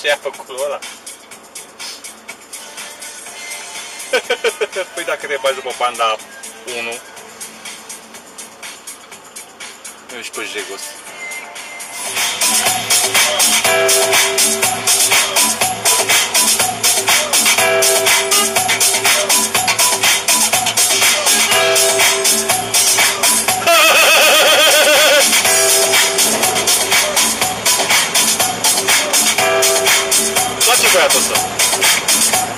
Ce a făcut ăla? păi dacă te bagi după banda 1 Eu și pe Jegos Thank you, Professor.